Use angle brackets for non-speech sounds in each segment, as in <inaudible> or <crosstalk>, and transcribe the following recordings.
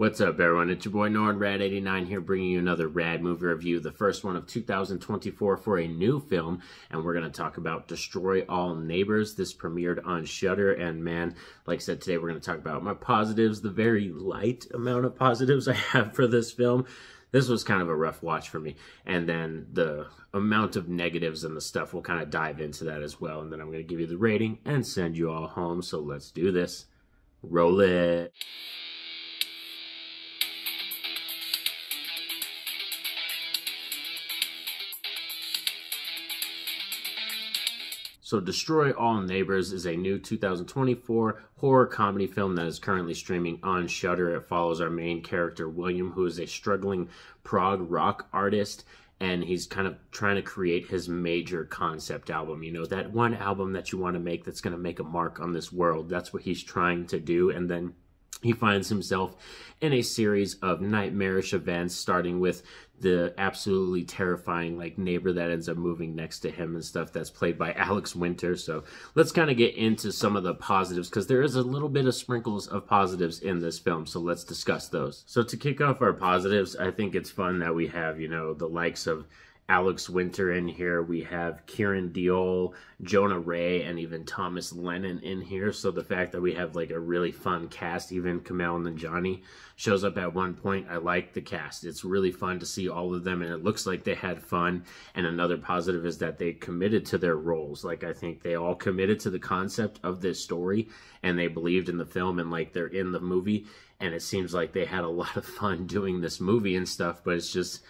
What's up, everyone? It's your boy Norin Radd89 here, bringing you another rad movie review, the first one of 2024 for a new film, and we're going to talk about Destroy All Neighbors. This premiered on Shudder, and man, like I said, today we're going to talk about my positives, the very light amount of positives I have for this film. This was kind of a rough watch for me, and then the amount of negatives and the stuff, we'll kind of dive into that as well, and then I'm going to give you the rating and send you all home, so let's do this. Roll it. So, Destroy All Neighbors is a new 2024 horror comedy film that is currently streaming on Shudder. It follows our main character, William, who is a struggling prog rock artist, and he's kind of trying to create his major concept album. You know, that one album that you want to make that's going to make a mark on this world. That's what he's trying to do. And then he finds himself in a series of nightmarish events starting with the absolutely terrifying like neighbor that ends up moving next to him and stuff that's played by <laughs> Alex Winter. So let's kind of get into some of the positives because there is a little bit of sprinkles of positives in this film. So let's discuss those. So to kick off our positives, I think it's fun that we have, you know, the likes of Alex Winter in here. We have Kiran Deol, Jonah Ray, and even Thomas Lennon in here. So the fact that we have like a really fun cast, even Kumail Nanjiani shows up at one point. I like the cast. It's really fun to see all of them, and it looks like they had fun. And another positive is that they committed to their roles. Like I think they all committed to the concept of this story, and they believed in the film, and like they're in the movie. And it seems like they had a lot of fun <laughs> doing this movie and stuff, but it's just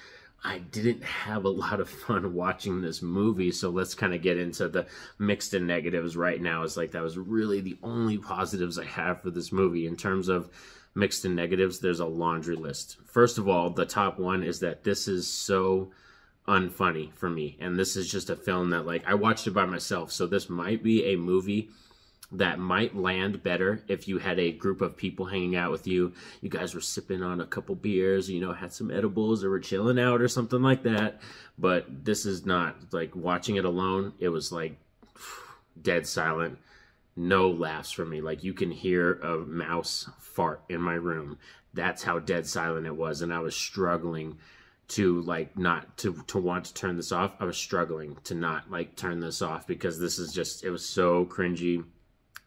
I didn't have a lot of fun watching this movie, so let's kind of get into the mixed and negatives right now. It's like that was really the only positives I have for this movie. In terms of mixed and negatives, there's a laundry list. First of all, the top one is that this is so unfunny for me, and this is just a film that like I watched it by myself, so this might be a movie that might land better if you had a group of people hanging out with you. You guys were sipping on a couple beers, you know, had some edibles or were chilling out or something like that. But this is not like watching it alone. It was like <sighs> dead silent, no laughs from me. Like you can hear a mouse fart in my room. That's how dead silent it was. And I was struggling to like not to to want to turn this off. I was struggling to not like turn this off because this is just it was so cringy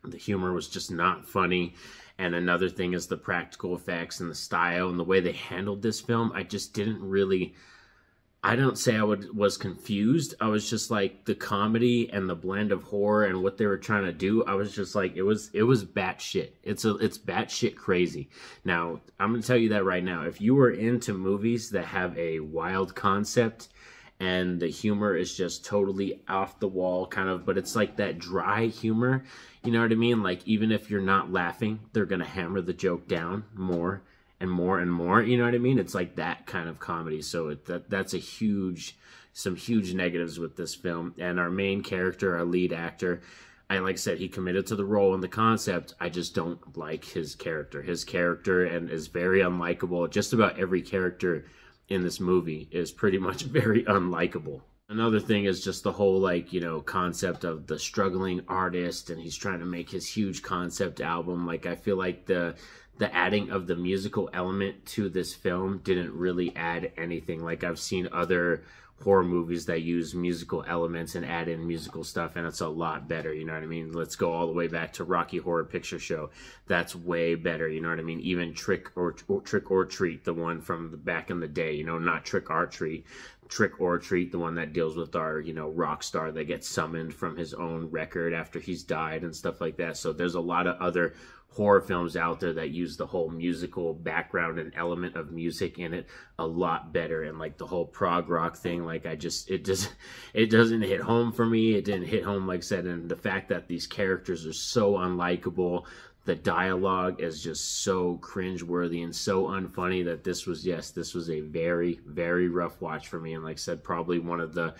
the humor was just not funny. And another thing is the practical effects and the style and the way they handled this film. I just didn't really. I don't say I would, was confused. I was just like the comedy and the blend of horror and what they were trying to do. I was just like it was it was batshit. It's a it's batshit crazy. Now I'm gonna tell you that right now. If you were into movies that have a wild concept and the humor is just totally off the wall kind of but it's like that dry humor you know what i mean like even if you're not laughing they're gonna hammer the joke down more and more and more you know what i mean it's like that kind of comedy so it, that that's a huge some huge negatives with this film and our main character our lead actor I like I said, he committed to the role and the concept. I just don't like his character. His character and is very unlikable. Just about every character in this movie is pretty much <laughs> very unlikable. Another thing is just the whole like, you know, concept of the struggling artist and he's trying to make his huge concept album. Like I feel like the the adding of the musical element to this film didn't really add anything. Like I've seen other horror movies that use musical elements and add in musical stuff and it's a lot better you know what i mean? Let's go all the way back to rocky horror picture show. That's way better you know what i mean? Even trick or, or trick or treat the one from the back in the day you know not trick or treat trick or treat the one that deals with our you know rock star that gets summoned from his own record after he's died and stuff like that. So there's a lot of other horror films out there that use the whole musical background and element of music in it a lot better. And like the whole prog rock thing like i just it just <laughs> it doesn't hit home for me. It didn't hit home like i said and the fact that these characters are so unlikable the dialogue is just so cringeworthy and so unfunny that this was yes this was a very very rough watch for me and like i said probably one of the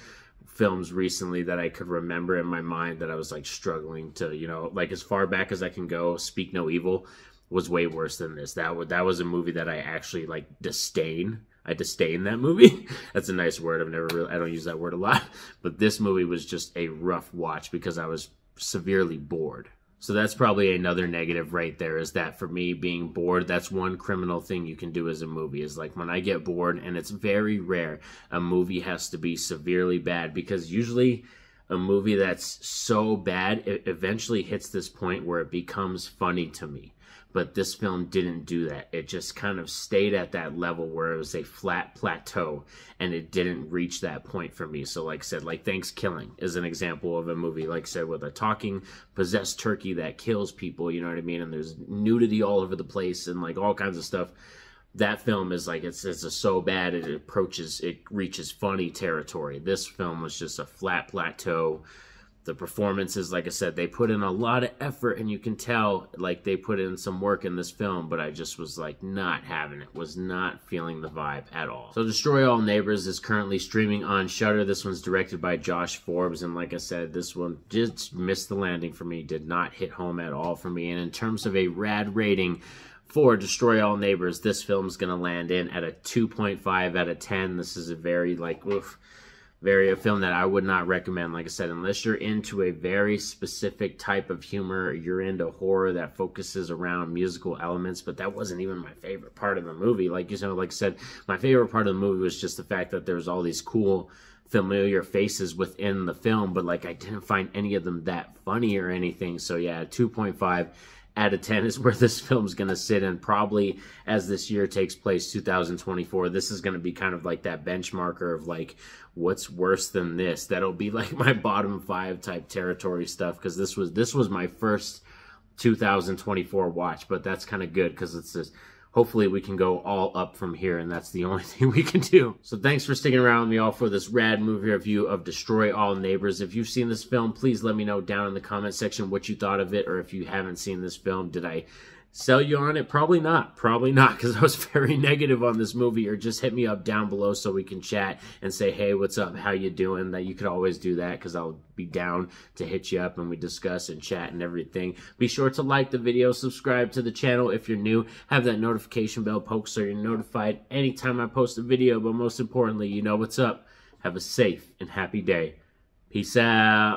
films recently that I could remember in my mind that I was like struggling to, you know, like as far back as I can go, Speak No Evil was way worse than this. That was that was a movie that I actually like disdain. I disdain that movie. <laughs> That's a nice word. I've never really I don't use that word a lot, <laughs> but this movie was just a rough watch because I was severely bored. So that's probably another negative right there is that for me being bored, that's one criminal thing you can do as a movie is like when I get bored and it's very rare a movie has to be severely bad because usually a movie that's so bad it eventually hits this point where it becomes funny to me but this film didn't do that. It just kind of stayed at that level where it was a flat plateau and it didn't reach that point for me. So, like I said, like Thanksgiving is an example of a movie, like I said, with a talking possessed turkey that kills people, you know what I mean? And there's nudity all over the place and like all kinds of stuff. That film is like it's it's so bad it approaches it reaches funny territory. This film was just a flat plateau the performances like i said they put in a lot of effort and you can tell like they put in some work in this film but i just was like not having it was not feeling the vibe at all. So destroy all neighbors is currently streaming on Shudder this one's directed by josh forbes and like i said this one just missed the landing for me did not hit home at all for me. And in terms of a rad rating for Destroy All Neighbors, this film's gonna land in at a 2.5 out of 10. This is a very like oof, very a film that I would not recommend. Like I said, unless you're into a very specific type of humor, you're into horror that focuses around musical elements. But that wasn't even my favorite part of the movie. Like you know, like I said, my favorite part of the movie was just the fact that there was all these cool familiar faces within the film but like i didn't find any of them that funny or anything so yeah 2.5 out of 10 is where this film's going to sit and probably as this year takes place 2024 this is going to be kind of like that benchmarker of like what's worse than this? That'll be like <laughs> my bottom 5 type territory stuff cuz this was this was my first 2024 watch but that's kind of good cuz it's this hopefully we can go all up from here and that's the only <laughs> thing we can do. So thanks for sticking around with me all for this rad movie review of destroy all neighbors. If you've seen this film please let me know down in the comment section what you thought of it or if you haven't seen this film did i sell you on it? Probably not. Probably not because I was <laughs> very negative on this movie. Or just hit me up down below so we can chat and say, hey, what's up? How you doing? That you could always do that because I'll be down to hit you up and we discuss and chat and everything. Be sure to like the video, subscribe to the channel if you're new, have that notification bell poked so you're notified anytime I post a video. But most importantly, you know what's up. Have a safe and happy day. Peace out.